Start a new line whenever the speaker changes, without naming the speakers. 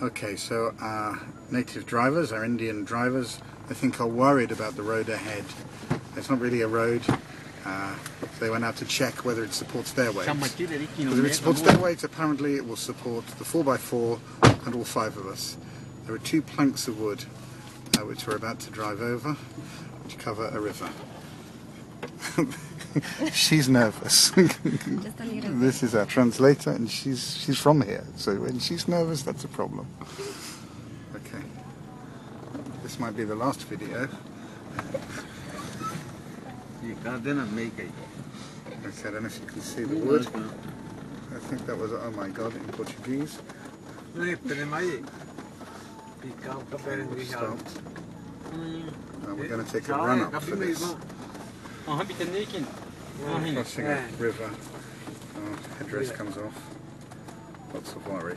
Okay, so our native drivers, our Indian drivers, I think are worried about the road ahead. It's not really a road. Uh, they went out to check whether it supports their weight.
Whether
it supports their weight, apparently it will support the 4x4 and all five of us. There are two planks of wood uh, which we're about to drive over, which cover a river. she's nervous. this is our translator, and she's she's from here. So when she's nervous, that's a problem. Okay. This might be the last video.
You didn't make it.
Okay, I don't know if you can see the wood. I think that was oh my god in Portuguese. Okay, We're going to take a run up for this
wel. Oh, heb je het neken? Oh, hier.
Crossing a river. Oh, headrest comes off. Lots of worry.